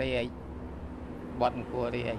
រីអីបត់អង្គររីអី